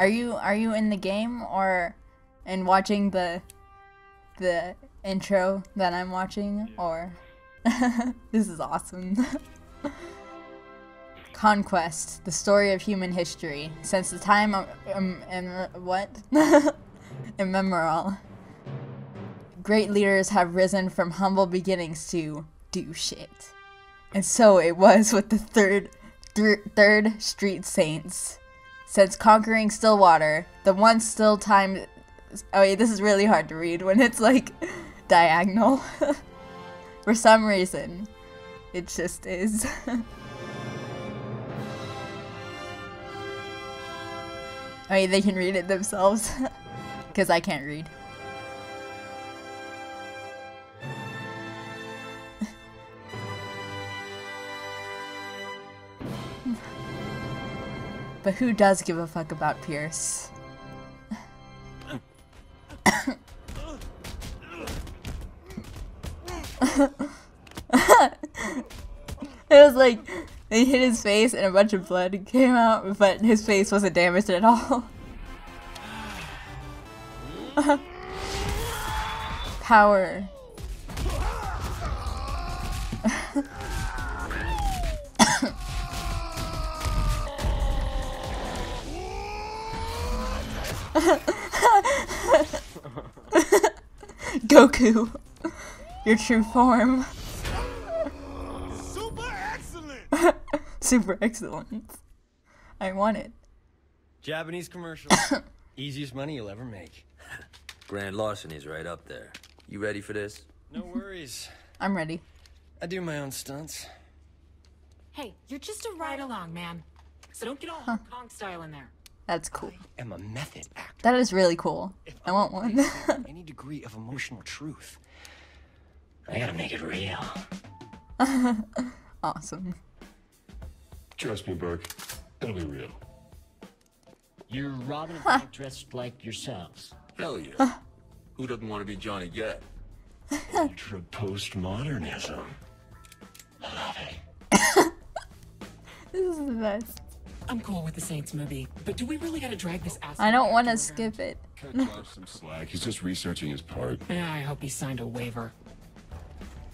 Are you are you in the game or and watching the the intro that I'm watching or this is awesome. Conquest, the story of human history since the time of um, um, what immemorial. Great leaders have risen from humble beginnings to do shit. And so it was with the third th- third street saints. Since conquering Stillwater, the once still time Oh yeah, this is really hard to read when it's like diagonal. For some reason. It just is. oh yeah, they can read it themselves. Because I can't read. But who does give a fuck about Pierce? it was like they hit his face and a bunch of blood came out, but his face wasn't damaged at all. Power. Goku, your true form. Super excellent. Super excellent. I want it. Japanese commercial. Easiest money you'll ever make. Grand larceny's right up there. You ready for this? No worries. I'm ready. I do my own stunts. Hey, you're just a ride along, man. So don't get all Hong Kong style in there. That's cool. I am a method actor. That is really cool. I want one. Any degree of emotional truth. I gotta make it real. awesome. Trust me, Birk. It'll be real. You're robbing a bank dressed like yourselves. Hell yeah. Who doesn't want to be Johnny Gat? Ultra postmodernism. I love it. This is the best. I'm cool with the Saints movie, but do we really gotta drag this ass? I don't want to skip it. Cut Josh some slack. He's just researching his part. Yeah, I hope he signed a waiver.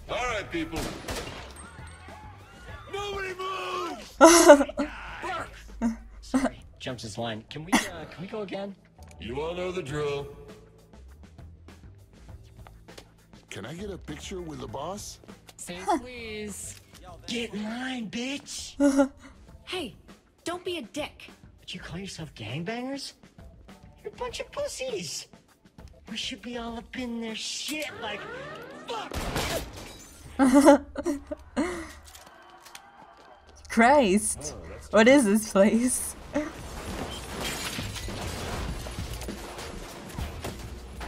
All right, people. Nobody move! Sorry, jumps his line. Can we, uh, can we go again? You all know the drill. Can I get a picture with the boss? Saints, please. Get in line, bitch! Hey, don't be a dick. But you call yourself gangbangers? You're a bunch of pussies. We should be all up in their shit like, fuck! Christ. Oh, what is this place?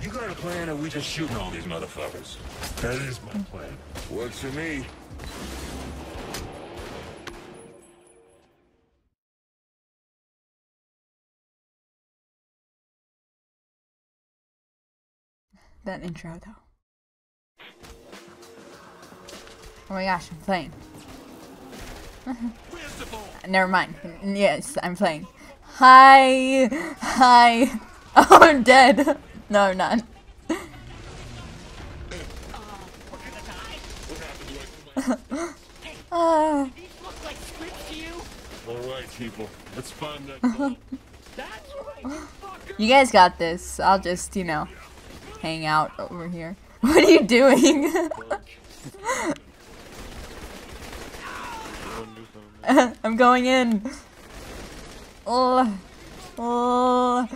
You got a plan or we just shooting all these motherfuckers? That is my plan. Works for me. That intro though. Oh my gosh, I'm playing. Never mind. Yes, I'm playing. Hi! Hi! Oh, I'm dead! No, I'm not. Ah. These look like scripts to you? All right, people. Let's find that club. That's right, you fucker. You guys got this. I'll just, you know, hang out over here. What are you doing? I'm going in. Oh. Oh.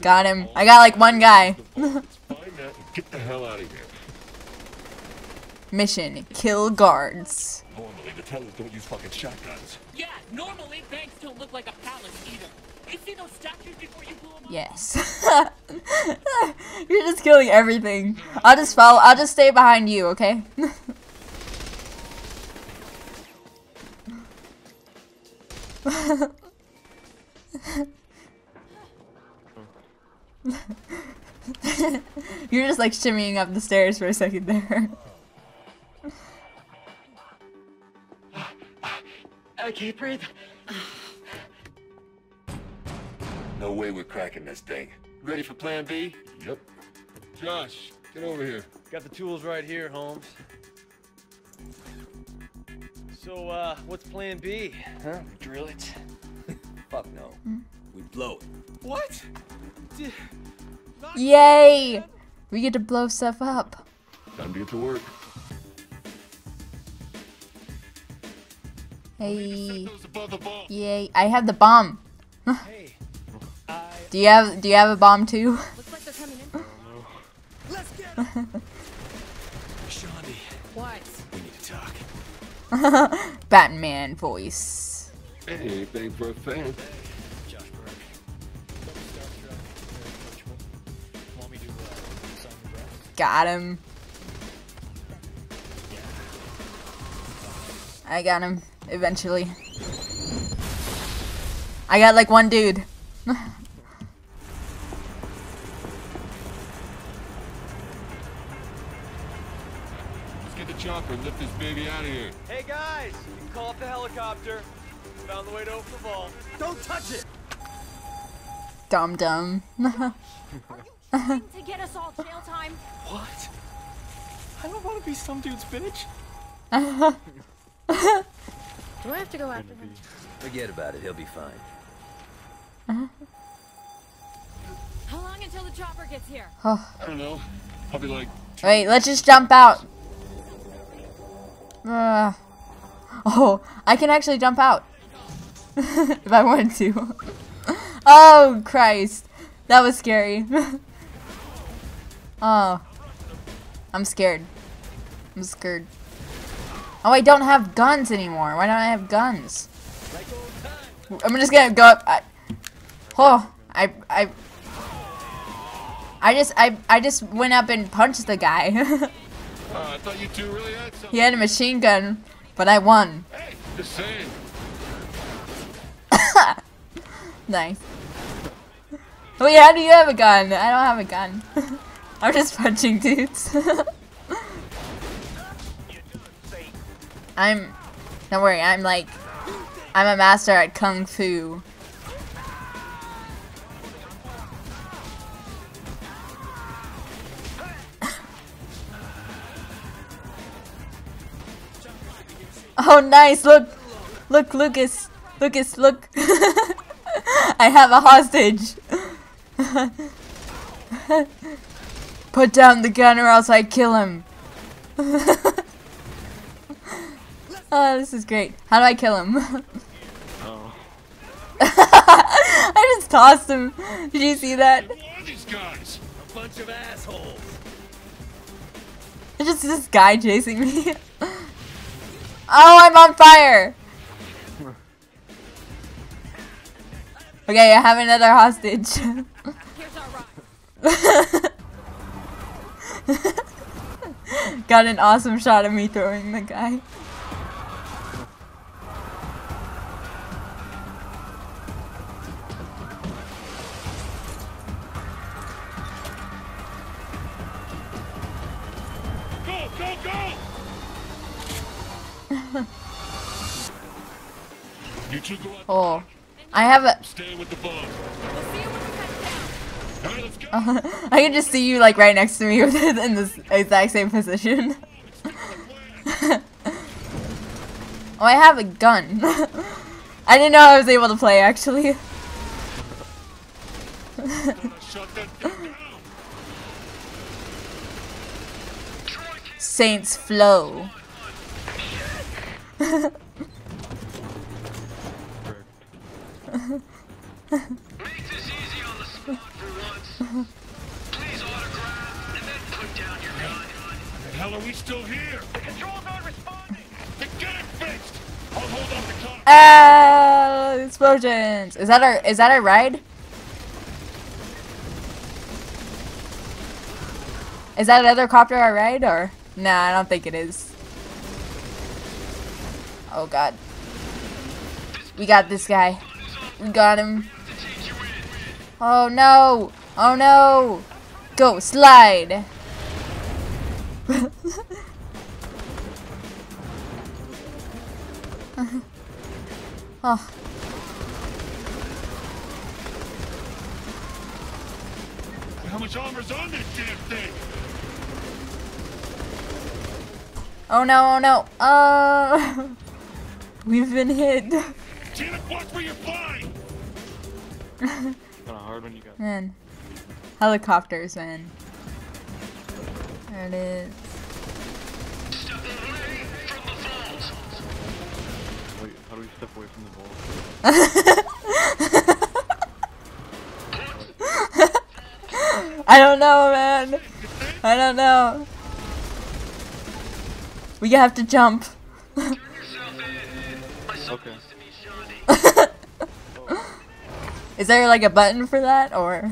Got him. I got like one guy. Let's find that and get the hell out of here. Mission. Kill guards. Normally, the tellers don't use fucking shotguns. Yeah, normally banks don't look like a palace either. Yes. You're just killing everything. I'll just follow. I'll just stay behind you, okay? You're just like shimmying up the stairs for a second there. Can't breathe. No way we're cracking this thing. Ready for plan B? Yep. Josh, get over here. Got the tools right here, Holmes. So, uh, what's plan B? Huh? We drill it? Fuck no. We blow it. What? D- Yay! We get to blow stuff up. Time to get to work. Hey. Those above the ball. Yay. I have the bomb. hey, I... Do you have do you have a bomb too? Looks like they're coming in. Let's get What? we need to talk. Batman voice. Anything for a fan. Josh Birk. Don't be starstruck. Very approachable. Want me to, sign your breath? Got him. I got him eventually. I got like one dude. chopper and lift this baby out of here. Hey, guys! You call up the helicopter. Found the way to open the vault. Don't touch it! Dum dum. Trying to get us all jail time. What? I don't want to be some dude's bitch. Do I have to go after him? Forget about it. He'll be fine. How long until the chopper gets here? I don't know. Probably like Wait, let's just jump out. Uh, oh, I can actually jump out. if I wanted to. oh, Christ. That was scary. oh. I'm scared. I'm scared. Oh, I don't have guns anymore. Why don't I have guns? I'm just gonna go up. I, oh, I, I, I just, I, I just went up and punched the guy. Uh, I thought you two really had something. he had a machine gun, but I won. Hey, just saying. Nice. Wait, how do you have a gun? I don't have a gun. I'm just punching dudes. I'm. Don't worry, I'm like. I'm a master at kung fu. Oh, nice! Look! Look, Lucas! Lucas, look! I have a hostage! Put down the gun or else I kill him! oh, this is great. How do I kill him? Oh. I just tossed him. Did you see that? Who are these guys? A bunch of assholes. It's just this guy chasing me. Oh, I'm on fire! Okay, I have another hostage. Got an awesome shot of me throwing the guy. Oh, I have a. I can just see you like right next to me in this exact same position. oh, I have a gun. I didn't know I was able to play actually. Saints flow. Make this easy on the spot for once. Please autograph and then put down your gun. The hell are we still here? The controls aren't responding. Then get it fixed. I'll hold off the car. Ah, explosions. Is that our is that our ride? Is that another copter our ride or? Nah, I don't think it is. Oh god. We got this guy. We got him. Oh no! Oh no! Go slide! oh. How much armor's on that damn thing? Oh no, oh no. Uh, we've been hit. Damn it, watch where you're flying! Kind of hard when you got. Man. Helicopters, man. There it is. Wait, how do we step away from the ball? I don't know, man. I don't know. We have to jump. Okay. Is there like a button for that or?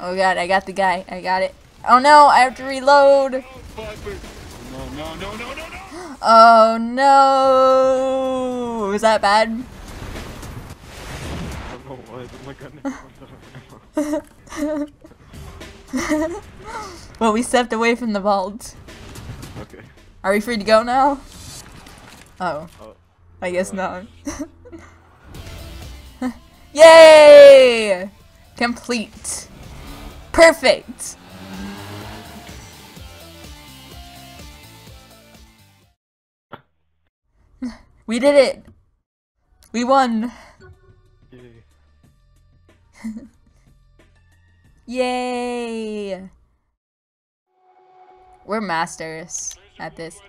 Oh god, I got the guy. I got it. Oh no, I have to reload. No, no, no, no, no, no! Oh no. Was that bad? I don't know why. My god. Well, we stepped away from the vault. okay. Are we free to go now? Oh, Oh. I guess oh. not. Yay! Complete. Perfect. We did it. We won. Yay. We're masters at this.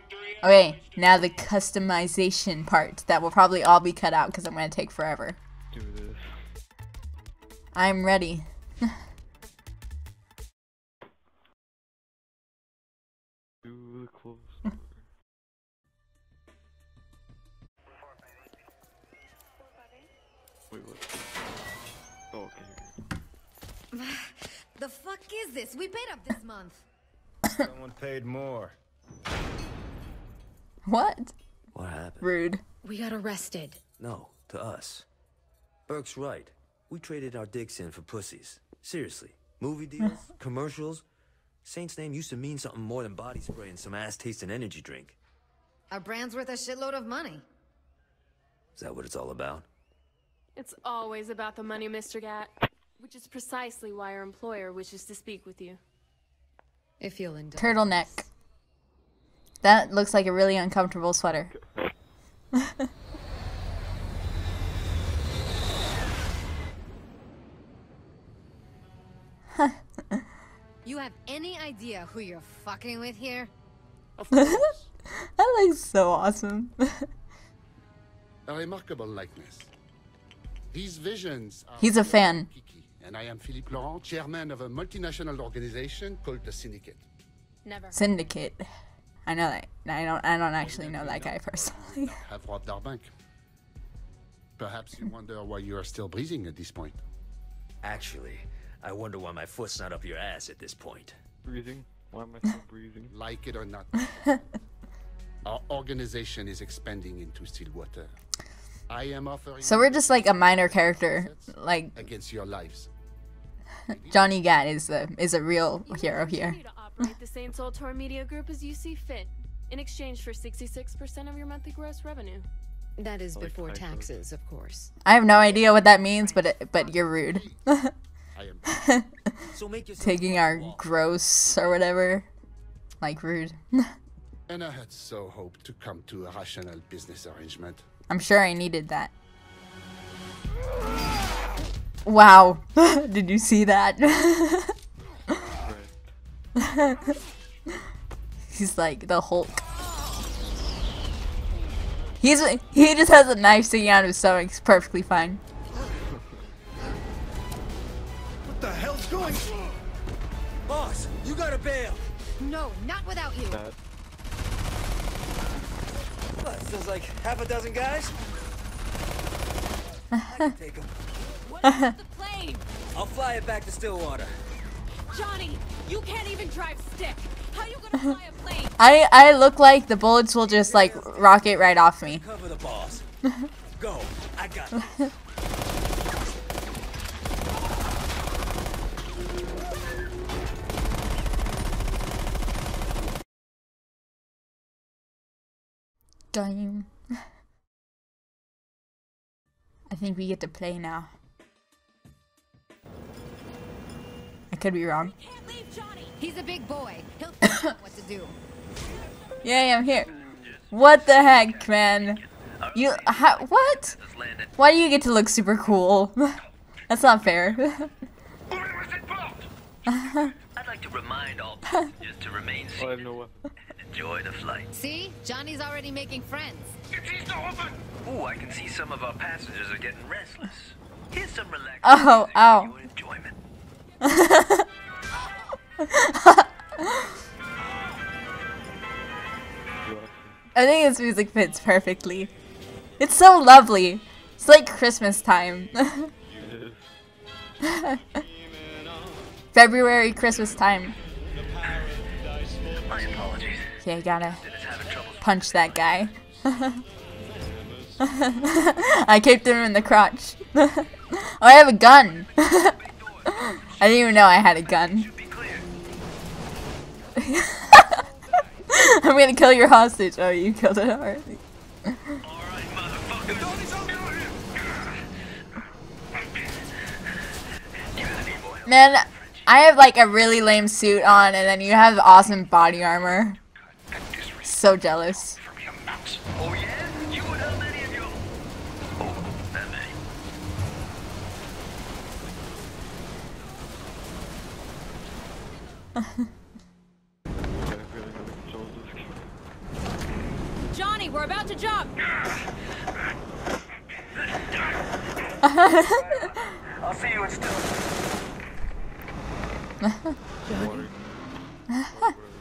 Okay, now the customization part that will probably all be cut out because I'm gonna take forever. Do this. I'm ready. The. Wait, what? Oh, okay. The fuck is this? We paid up this month. Someone paid more. What? What happened? Rude. We got arrested. No, to us. Birk's right. We traded our dicks in for pussies. Seriously. Movie deals, commercials. Saint's name used to mean something more than body spray and some ass tasting energy drink. Our brand's worth a shitload of money. Is that what it's all about? It's always about the money, Mr. Gat. Which is precisely why our employer wishes to speak with you. If you'll indulge. Turtleneck. That looks like a really uncomfortable sweater. have any idea who you're fucking with here? That looks so awesome. A remarkable likeness. These visions are He's a fan. Kiki, and I am Phillipe Loren, chairman of a multinational organization called the Syndicate. Never. Syndicate. I know that. I don't. I don't actually know that guy personally. Have robbed our bank. Perhaps you wonder why you are still breathing at this point. Actually, I wonder why my foot's not up your ass at this point. Breathing? Why am I still breathing? Like it or not, our organization is expanding into Stillwater. I am offering So we're just like a minor character. Like against your lives. Johnny Gat is a is a real hero here. Continue to operate the Saints Ultor Media Group as you see fit, in exchange for 66% of your monthly gross revenue. That is before taxes, of course. I have no idea what that means, but it, but you're rude. I am So make yourself Taking our gross or whatever. Like rude. and I had so hoped to come to a rational business arrangement. I'm sure I needed that. Wow. Did you see that? He's like the Hulk. He's he just has a knife sticking out of his stomach. It's perfectly fine. Going Boss, you gotta bail. No, not without you. That. What, there's like half a dozen guys? I can take 'em. What about the plane? I'll fly it back to Stillwater. Johnny, you can't even drive stick. How are you gonna fly a plane? I I look like the bullets will just like rocket right off me. Cover the boss. Go. I got this. Game. I think we get to play now. I could be wrong. He's a big boy. He'll what to do. Yay, I'm here. What the heck, man? You ha, what? Why do you get to look super cool? That's not fair. I'd like to remind all passengers to remain I have no weapon. and enjoy the flight. See? Johnny's already making friends. Oh, I can see some of our passengers are getting restless. Here's some relaxing Oh, ow. enjoyment. I think this music fits perfectly. It's so lovely. It's like Christmas time. February Christmas time. Okay, I gotta punch that guy. I kicked him in the crotch. oh, I have a gun. I didn't even know I had a gun. I'm gonna kill your hostage. Oh, you killed it already. Man, I have like a really lame suit on, and then you have awesome body armor. So jealous. Oh yeah? You would how many of you? Oh, that many. Johnny, we're about to jump. I'll see you in still.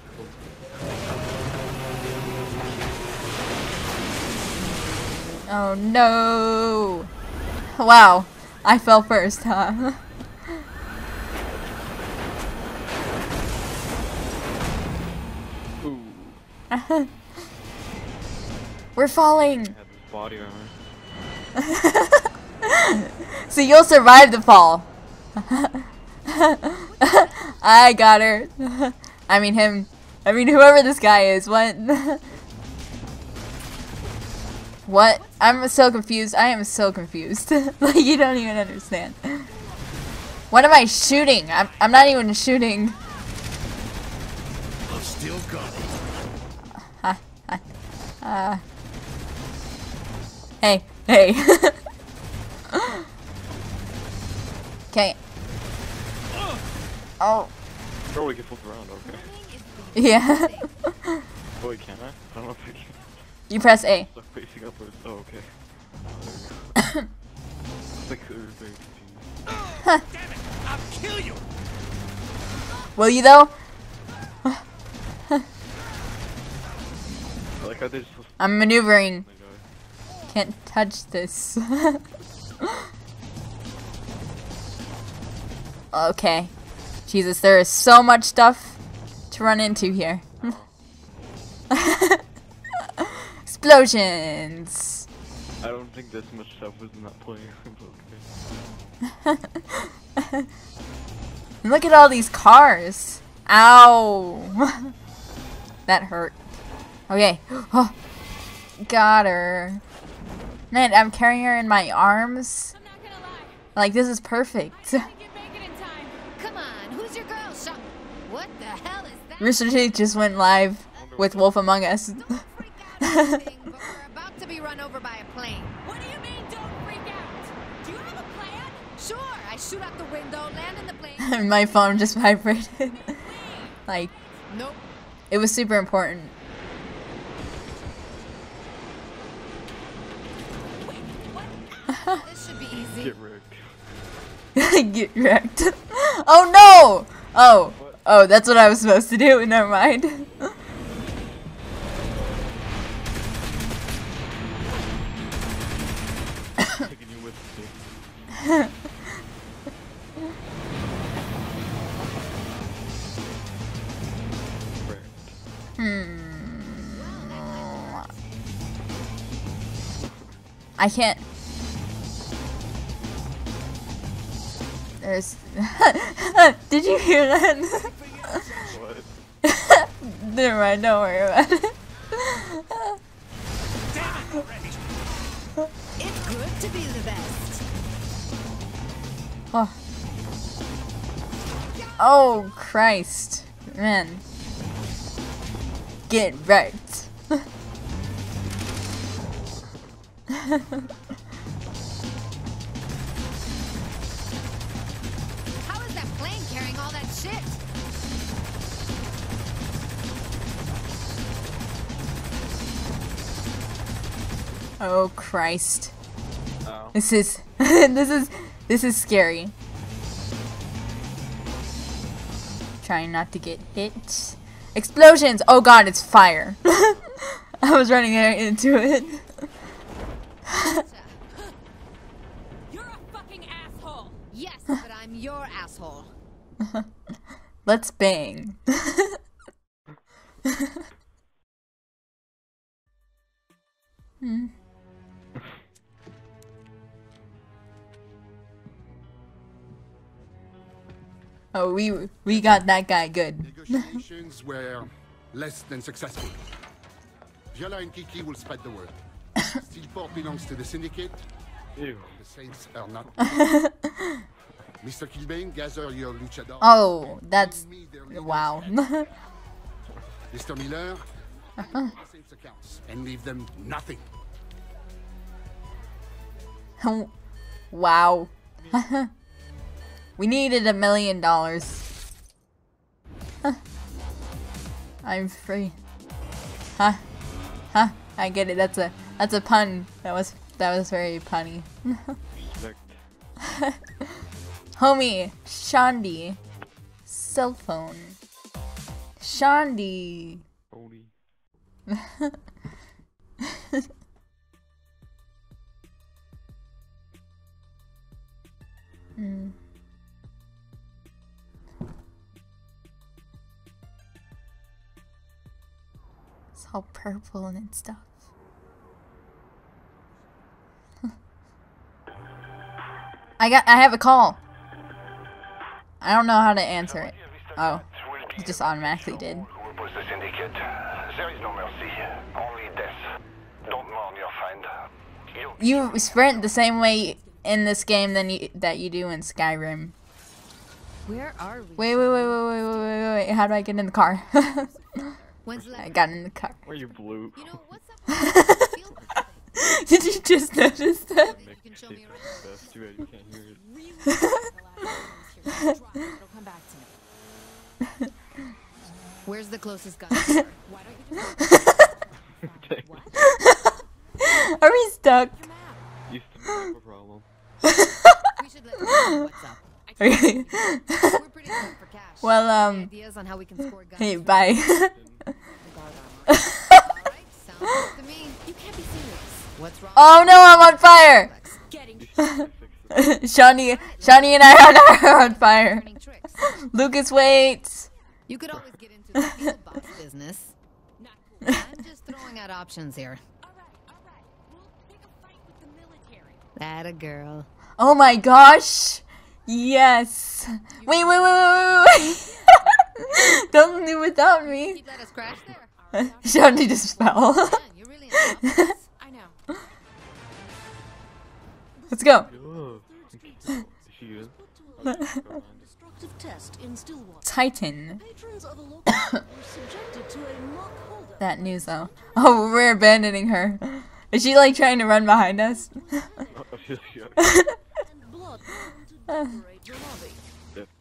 oh no! Wow, I fell first, huh? We're falling. Body armor. So you'll survive the fall. I got her. I mean him. I mean whoever this guy is. What? What? I'm so confused. I am so confused. like you don't even understand. What am I shooting? I'm, I'm not even shooting. I've still got it. Uh, hey, hey. Okay. Oh, Oh, we can flip around, okay. yeah. Oh, wait, can I? I don't know if I can. You press A. Facing upwards. Oh, okay. Oh, there we go. It's like they were very. I'll kill you. Will you though? I like how they just I'm maneuvering. Oh Can't touch this. okay. Jesus, there is so much stuff to run into here. Explosions! I don't think this much stuff was in that player, but okay. And Look at all these cars. Ow! that hurt. Okay. Oh, got her. Man, I'm carrying her in my arms. Like, this is perfect. Come on, who's your girl? What the hell is that? Rooster Teeth just went live with Wolf Among Us. About to be run over by a plane. What do you mean, don't freak out? Do you have a plan? Sure, I shoot out the window, land in the plane. my phone just vibrated. like, Nope. it was super important. This should be easy. Get wrecked. Get wrecked. oh no! Oh. Oh, that's what I was supposed to do. Never mind. I can't. There's. Did you hear that? What? Never mind. Don't worry about it. It's good to be the best. Oh. Oh, Christ. Man. Get wrecked. How is that plane carrying all that shit? oh, Christ. Oh. This is this is this is scary. Trying not to get hit. Explosions! Oh god, it's fire. I was running into it. You're a fucking asshole. Yes, but I'm your asshole. Let's bang. hmm. Oh, we we got that guy good. Negotiations were less than successful. Viola and Kiki will spread the word. Steelport belongs to the Syndicate. Ew. The Saints are not. Mr. Killbane, gather your luchador. Oh, that's wow. Mr. Miller, uh-huh. the Saints accounts and leave them nothing. wow. we needed a million dollars. I'm free. Huh? Huh? I get it. That's a that's a pun. That was that was very punny. Homie, Shaundi. Cell phone. Shaundi. Hmm. It's all purple and stuff. I got. I have a call. I don't know how to answer it. Oh, it just automatically did. Oppose the syndicate. There is no mercy, only death. Don't mourn your friend. You You sprint the same way in this game than you that you do in Skyrim. Where are we? Wait, wait, wait, wait, wait, wait, wait, wait. How do I get in the car? I got in the car. Where you blue? You know what's up? Did you just notice that? Mixtape is the best. Too bad you can't hear it. It'll come back to me. Where's the closest gun? Why don't you just Are we stuck? Used to have a problem. We should let you know what's up. Okay. We're pretty good for cash. well, um. Ideas on how we can score guns. Hey, bye. Alright, sounds good to me. You can't be serious. What's wrong? oh no, I'm on fire! Shawnee, Shawnee and I are on fire. Lucas, wait. You could always get into the field boss business. I'm just throwing out options here. Alright, alright. We'll pick a fight with the military. That a girl. Oh my gosh. Yes. Wait, wait, wait, wait, wait, wait. Don't leave without me. You'd let us crash there. Shawnee just fell. A go. Titan. That news though. Oh, we're abandoning her. Is she like trying to run behind us? and blood poured to decorate the lobby.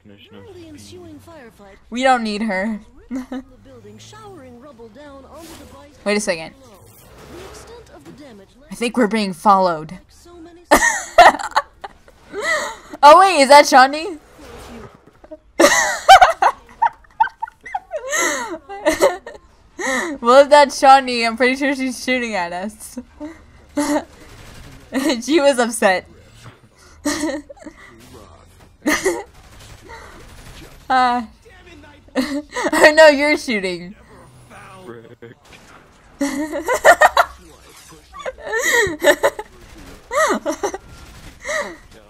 Definition of During the speed. ensuing firefight, we don't need her. ripped from the building, showering rubble down onto the bystanders Wait a second. below. The extent of the damage I think we're being followed. Oh wait, is that Shawnee? well, if that's Shawnee, I'm pretty sure she's shooting at us. she was upset. uh, I know you're shooting.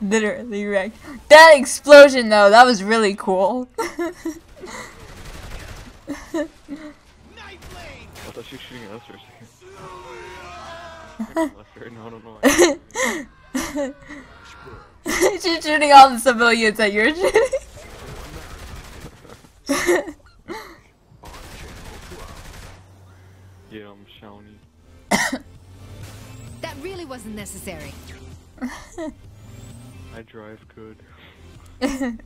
Frick. Literally wrecked. That explosion though, that was really cool. I thought she was shooting at us for a second. Left her, no, I don't know why. She's shooting all the civilians that you're shooting. Yeah, I'm Shawnee. That really wasn't necessary. I drive good.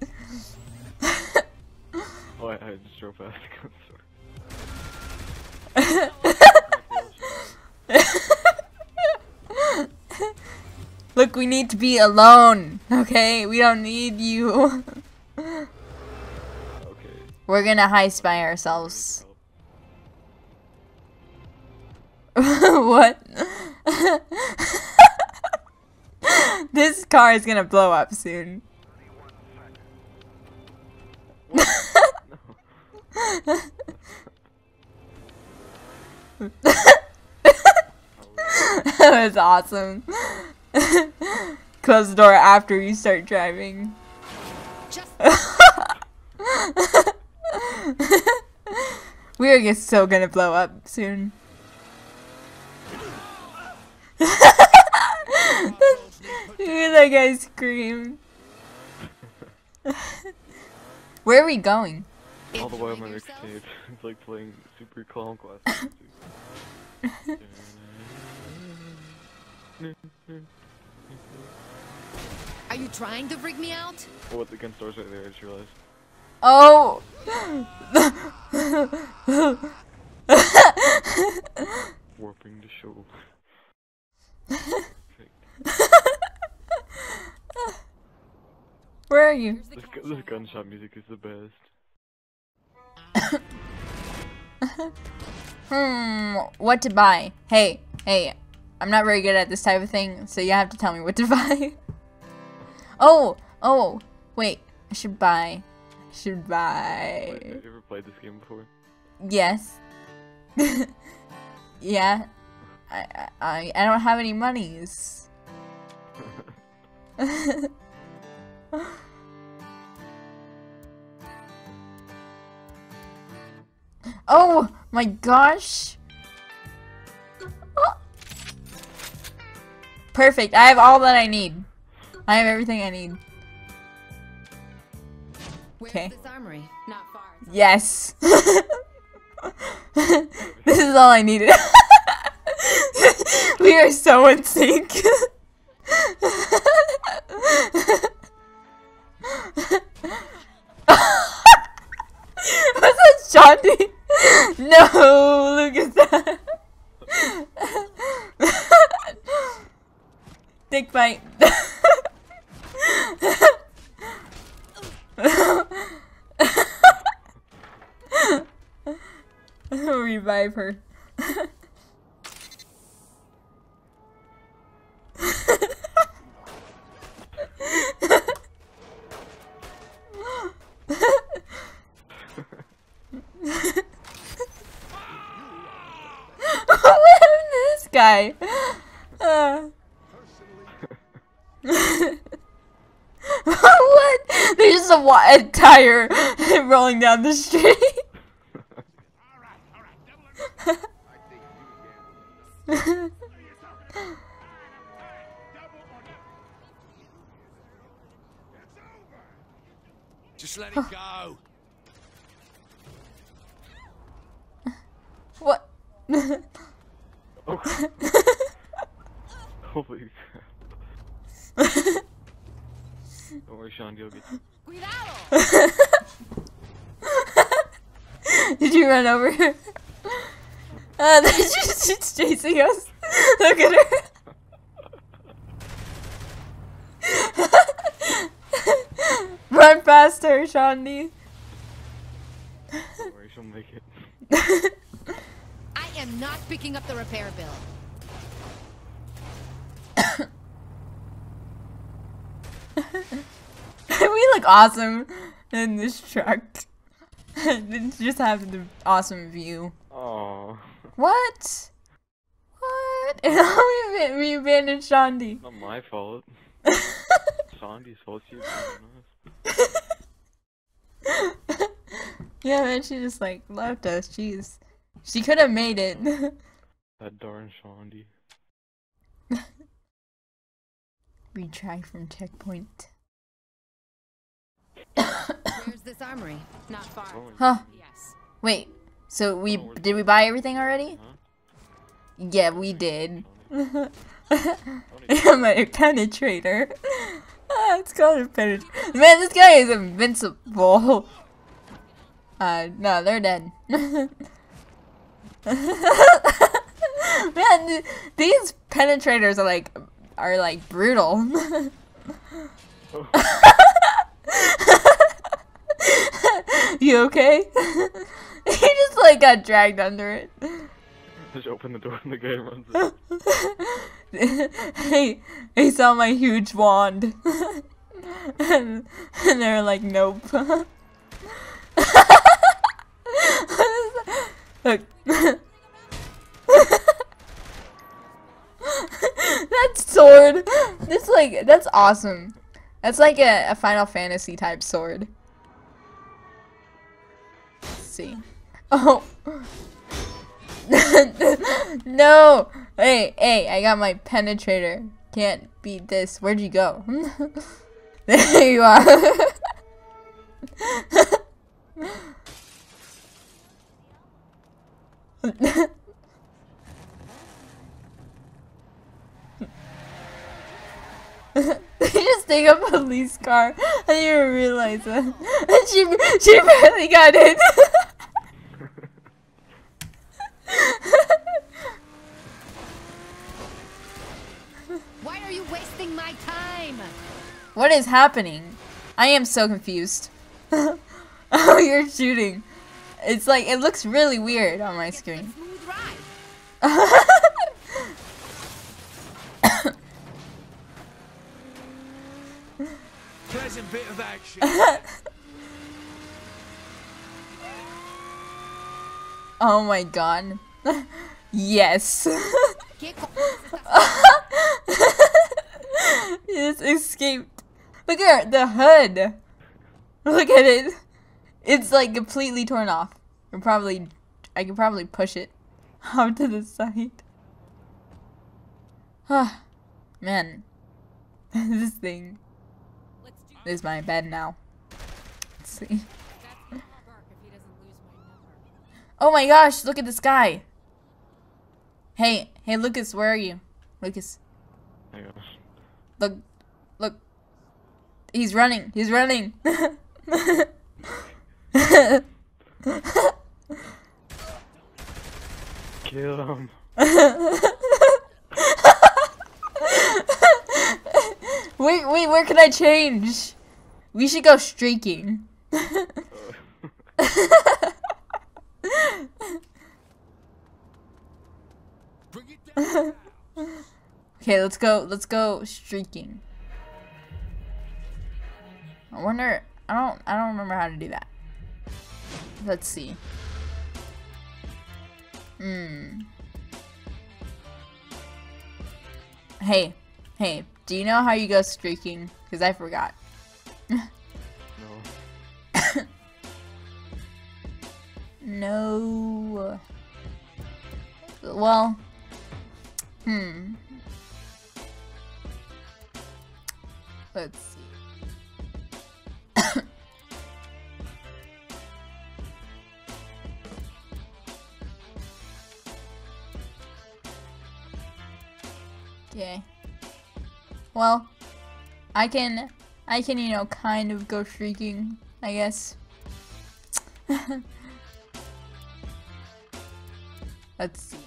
oh, I, I just drove past the gun store. Look, we need to be alone, okay? We don't need you. okay. We're gonna heist by ourselves. what? this car is gonna blow up soon. that was awesome. Close the door after you start driving. We're just so gonna blow up soon. Look at that guy scream. Where are we going? All the way on my mixtape. It's like playing Super Clown Class. Are you trying to freak me out? oh, what the gun store's right there, I just realized. Oh! Warping the show. Where are you? This, this gunshot music is the best. Hmm, what to buy? Hey, hey, I'm not very good at this type of thing, so you have to tell me what to buy. oh, oh, wait, I should buy. I should buy. Wait, have you ever played this game before? Yes. yeah. I, I I don't have any monies. oh my gosh. Perfect. I have all that I need. I have everything I need. Okay. This armory. Not far. Yes. this is all I needed. we are so in sync. What's that, Shaundi? No, look at that. Dick bite. Revive her. Guy? Uh. what? There's just a, wa- a tire rolling down the street. Just let it go. what? Holy crap. Don't worry, Sean, you'll get Did you run over her? Uh, she's, she's chasing us. Look at her. Run faster, Shaundi. Don't worry, she'll make it. I am not picking up the repair bill. we look awesome in this truck. just have the awesome view. Aww. What? What? we aban- we abandoned Shaundi. Not my fault. Sandy's fault. She's Yeah, man, she just like left us. Jeez. She could have made it. that darn Shaundi. Retry from checkpoint. Where's this armory? Not far. Huh. Yes. Wait. So we did we buy everything already? Yeah, we did. My penetrator. Ah, it's called a penetrator. Man, this guy is invincible. Uh, no, they're dead. Man, th- these penetrators are like are like brutal. you okay? he just like got dragged under it. Just open the door and the guy runs in. hey, he saw my huge wand. and, and they're like, nope. That sword. That's like, that's awesome. That's like a, a Final Fantasy type sword. Let's see. Oh. no! Hey, hey, I got my penetrator. Can't beat this. Where'd you go? there you are. They just take a police car. I didn't even realize that. And she, she barely got in. Why are you wasting my time? What is happening? I am so confused. oh, you're shooting. It's like, it looks really weird on my screen. Pleasant bit of action. oh my god. yes. It's escaped. Look at the hood. Look at it. It's like completely torn off. I probably, I can probably push it off to the side. Ah, man, this thing is my bed now. Let's see. Oh my gosh! Look at this guy. Hey, hey, Lucas, where are you? Lucas. Hang on. Look, look. He's running. He's running. Kill him. wait, wait, where can I change? We should go streaking. okay, let's go. Let's go streaking. I wonder. I don't. I don't remember how to do that. Let's see. Hmm. Hey, hey. Do you know how you go streaking? Because I forgot. no. No. Well. Hmm. Let's see. Okay. Well, I can, I can, you know, kind of go shrieking, I guess. Let's see.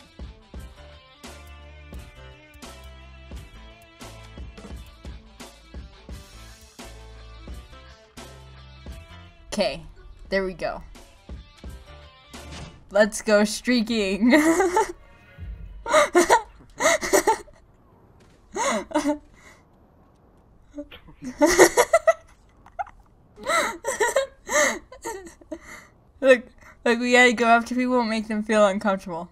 Okay, there we go. Let's go streaking. look, we gotta go after people and make them feel uncomfortable.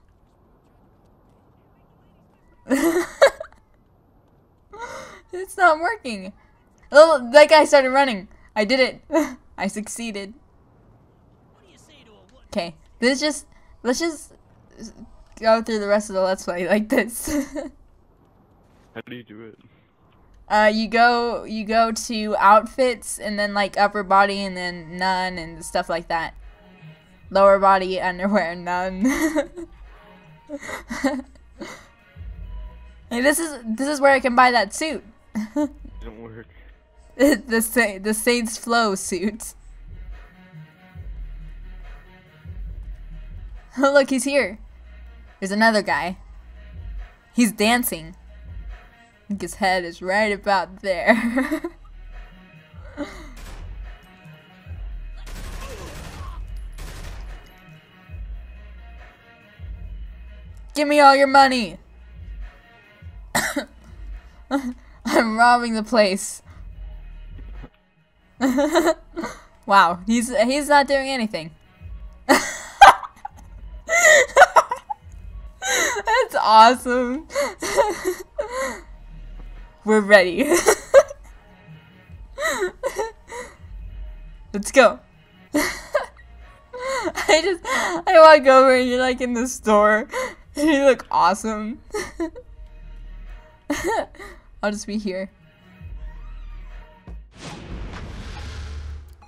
it's not working. Oh, that guy started running. I did it. I succeeded. Okay, this just let's just go through the rest of the let's play like this. How do you do it? uh, you go you go to outfits and then like upper body and then none and stuff like that. Lower body underwear none. hey, this is this is where I can buy that suit. Didn't work. the Sa- the Saints Flow suit. Look, he's here. There's another guy. He's dancing. I think his head is right about there. Give me all your money. I'm robbing the place. wow, he's he's not doing anything. That's awesome. We're ready. Let's go. I just I walk over and you're like in the store you look awesome. I'll just be here.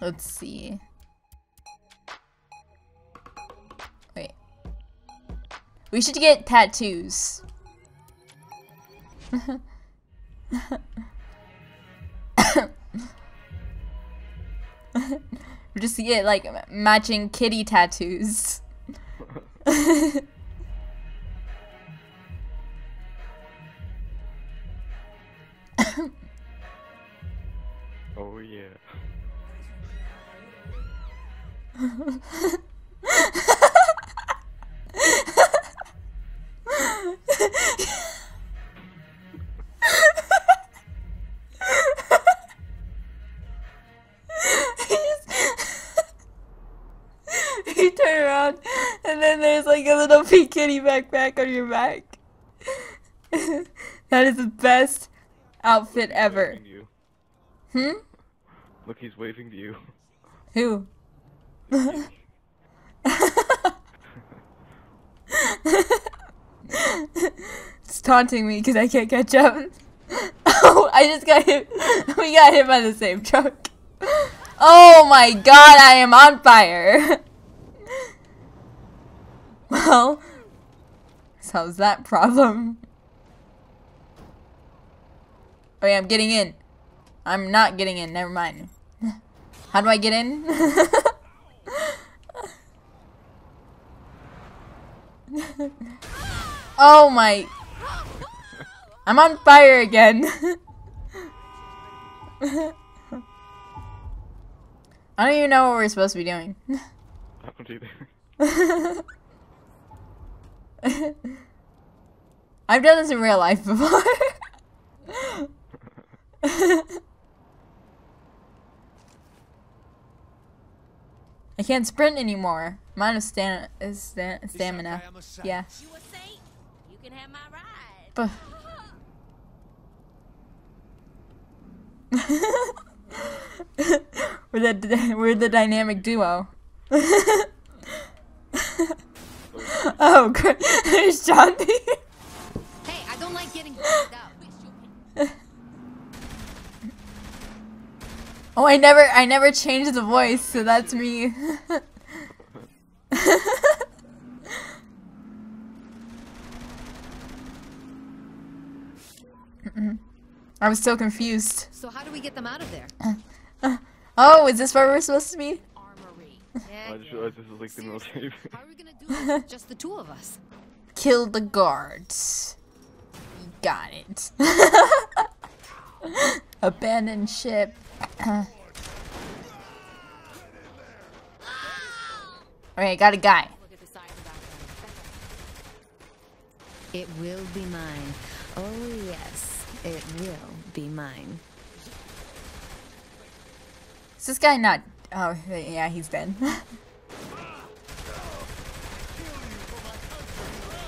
Let's see. Wait. We should get tattoos. we just get like matching kitty tattoos. Oh yeah. you turn around and then there's like a little pink kitty backpack on your back. that is the best outfit ever. Waving to you. Hmm? Look, he's waving to you. Who? it's taunting me because I can't catch up. oh, I just got hit. We got hit by the same truck. Oh my god, I am on fire. well, solves that problem. Oh yeah, I'm getting in. I'm not getting in, never mind. How do I get in? oh my... I'm on fire again. I don't even know what we're supposed to be doing. I don't either. I've done this in real life before. can't sprint anymore. Mine is stamina. Is sta stamina. Yeah. You can have my ride. But we're the we're the dynamic duo. oh, great. there's Johnny. Hey, I don't like getting up. Oh, I never, I never changed the voice, so that's me. I was so confused. So how do we get them out of there? Oh, is this where we're supposed to be? Armory. I just realized this is like the military. How are we gonna do this? Just the two of us. Kill the guards. Got it. Abandoned ship. Okay, got a guy. It will be mine. Oh yes, it will be mine. Is this guy not? Oh, yeah, he's dead.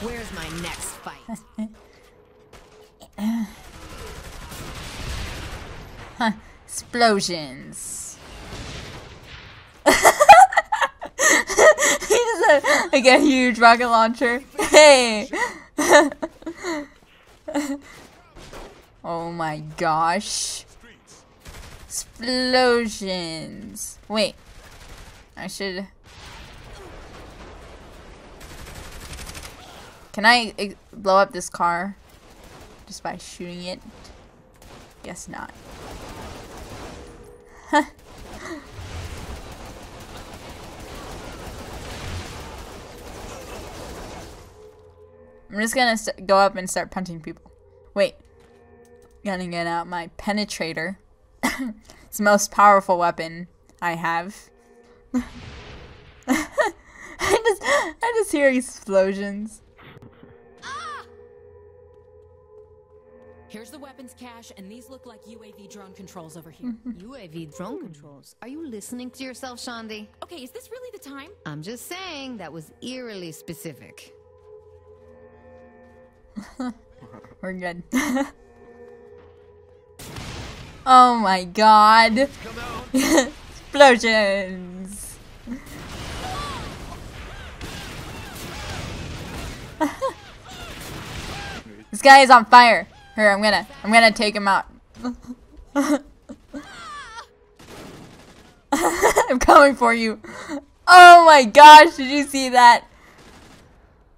Where's my next fight? huh. Explosions. he just had like a huge rocket launcher. Hey. Oh my gosh. Explosions. Wait. I should... Can I blow up this car? Just by shooting it? Guess not. I'm just gonna go up and start punching people. Wait. Gonna get out my penetrator. it's the most powerful weapon I have. I just I just hear explosions. Here's the weapons cache, and these look like UAV drone controls over here. UAV drone controls. Are you listening to yourself, Shaundi? Okay, is this really the time? I'm just saying that was eerily specific. We're good. oh my god. Explosions. this guy is on fire. Here, I'm gonna, I'm gonna take him out. I'm coming for you. Oh my gosh, did you see that?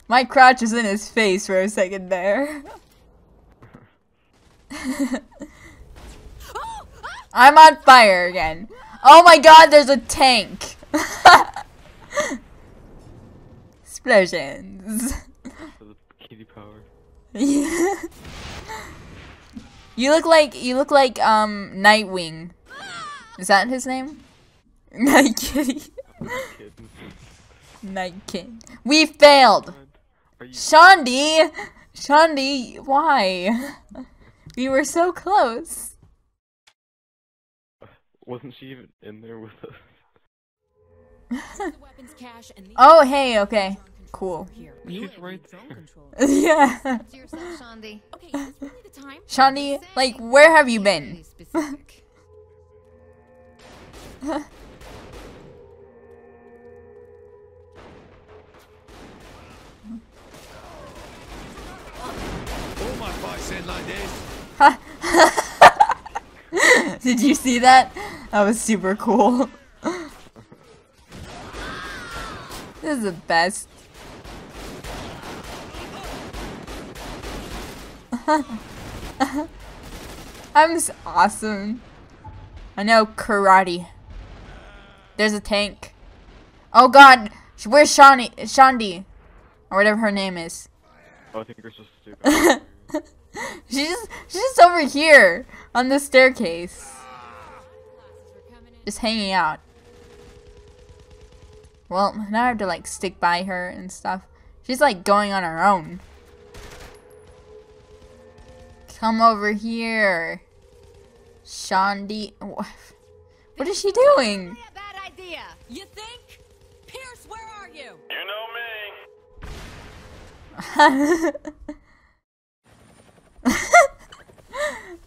My crotch was in his face for a second there. I'm on fire again. Oh my god, there's a tank. Explosions. For the Kitty power. Yeah. You look like you look like um Nightwing. Is that his name? Night Kitty. Night King. We failed. Shaundi, Shaundi, why? We were so close. Wasn't she even in there with us? oh, hey, okay, cool. She's right there. yeah. Shaundi, like, where have you been? All my fights end like this. Did you see that? That was super cool. this is the best. I'm just awesome. I know karate. There's a tank. Oh god, where's Shani Shaundi? Or whatever her name is. Oh, I think you're so stupid. she's just she's just over here on the staircase. Just hanging out. Well, now I have to like stick by her and stuff. She's like going on her own. Come over here. Shaundi. What is she doing? Bad idea. You think? Pierce, where are you? You know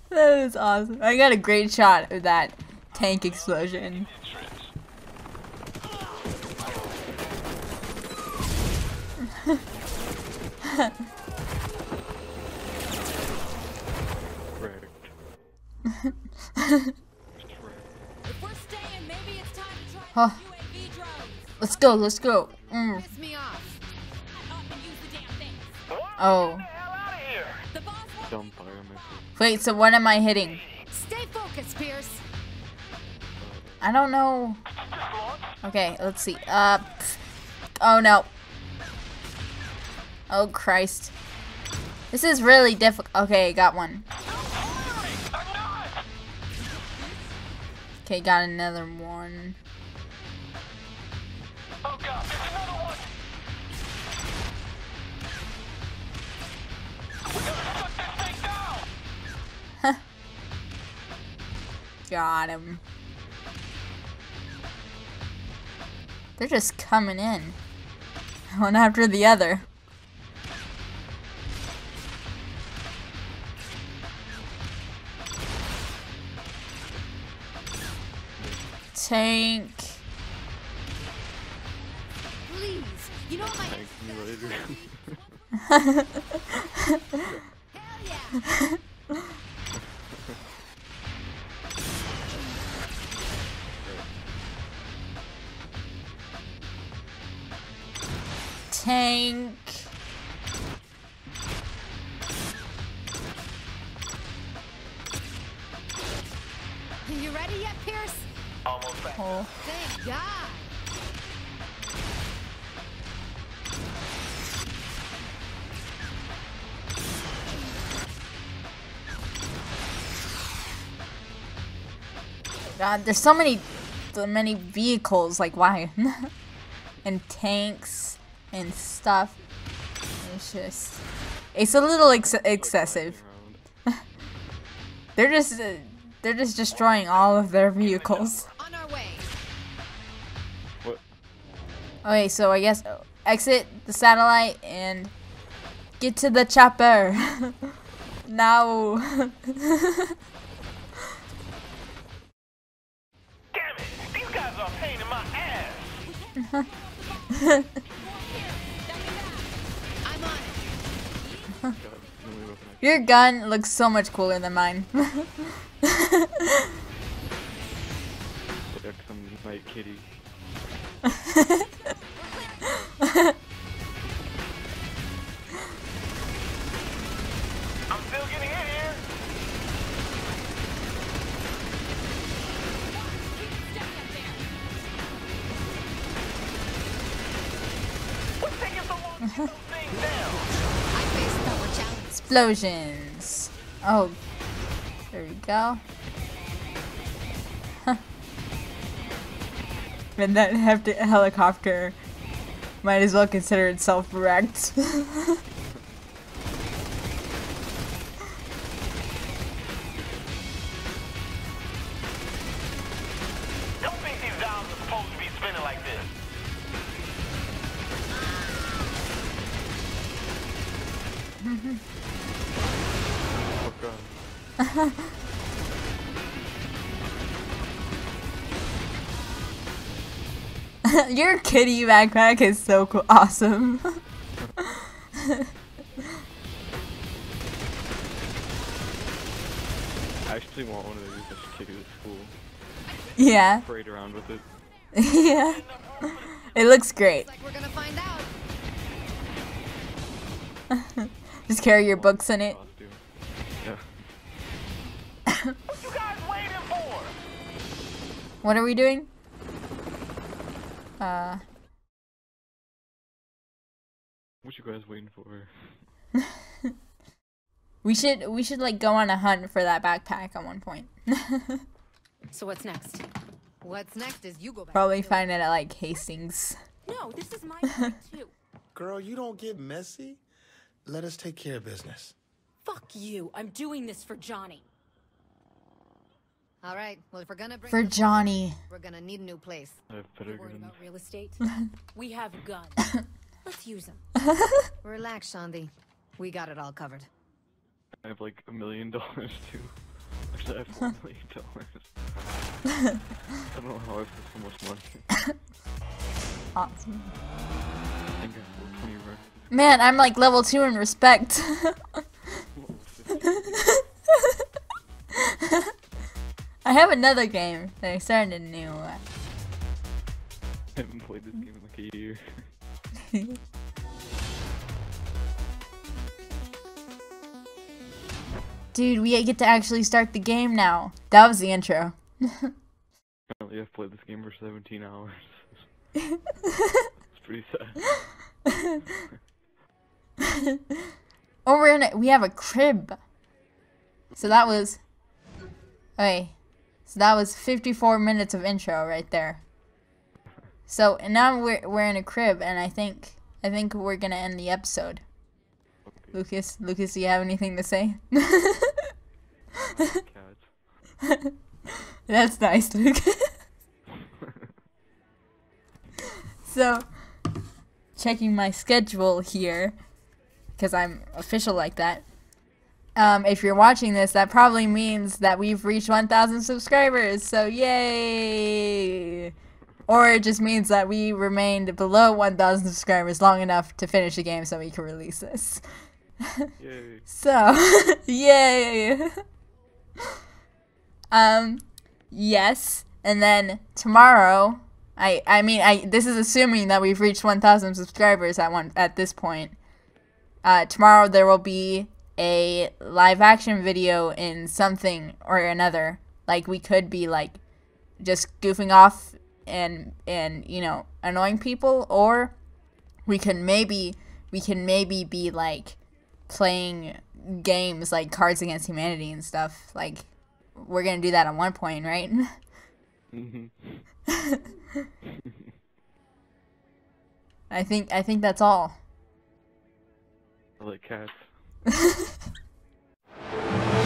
that is awesome. I got a great shot of that tank explosion. oh. Let's go, let's go. Mm. Oh. Wait, so what am I hitting? Stay focused, Pierce. I don't know. Okay, let's see. Uh, oh no. Oh Christ. This is really difficult. Okay, got one. Okay, got another one. Oh god, there's another one! Got him. They're just coming in. One after the other. tank. Please, you know my tank. Oh. Thank God. God, there's so many, so many vehicles. Like why? and tanks and stuff. It's just, it's a little ex excessive. they're just, uh, they're just destroying all of their vehicles. Okay, so I guess uh, exit the satellite and get to the chopper. now. Damn it! These guys are pain in my ass. I'm on it. Your gun looks so much cooler than mine. Like some night kitty. Explosions. Oh, there we go. and that hefty helicopter might as well consider itself wrecked. Your kitty backpack is so cool. Awesome. I actually want one of these just to take it to school. yeah. Parade around with it. yeah. It looks great. Like we're gonna find out. Just carry your books in it. Yeah. What you guys waiting for? What are we doing? Uh, What you guys waiting for? we should we should like go on a hunt for that backpack at one point. So what's next? What's next is you go back. Probably find it at like Hastings. No, this is my point too. Girl, you don't get messy. Let us take care of business. Fuck you. I'm doing this for Johnny. All right. Well, if we're gonna bring For the- Johnny. we're gonna need a new place. I have better Worried guns. about real estate? we have guns. Let's use them. Relax, Shaundi. We got it all covered. I have like a million dollars too. Actually, I have one million dollars. I don't know how I have so much money. Awesome. I I have 420 right. Man, I'm like level two in respect. I have another game that I started a new. One. I haven't played this game in like a year. Dude, we get to actually start the game now. That was the intro. Apparently, I've played this game for 17 hours. it's pretty sad. oh, we're in a, we have a crib. So that was. Okay. So that was 54 minutes of intro right there. So and now we're we're in a crib, and I think I think we're gonna end the episode. Lucas, Lucas, do you have anything to say? That's nice, Lucas. so, checking my schedule here, because I'm official like that. Um, if you're watching this, that probably means that we've reached 1,000 subscribers. So, yay! Or it just means that we remained below 1,000 subscribers long enough to finish the game so we can release this. Yay. So, yay! um, yes. And then tomorrow, I I mean I this is assuming that we've reached 1,000 subscribers at one at this point. Uh, tomorrow there will be a live action video in something or another. Like we could be like just goofing off and and you know annoying people, or we can maybe we can maybe be like playing games like Cards Against Humanity and stuff. Like we're gonna do that at one point, right? Mhm. I think I think that's all. I like cats. ハハハ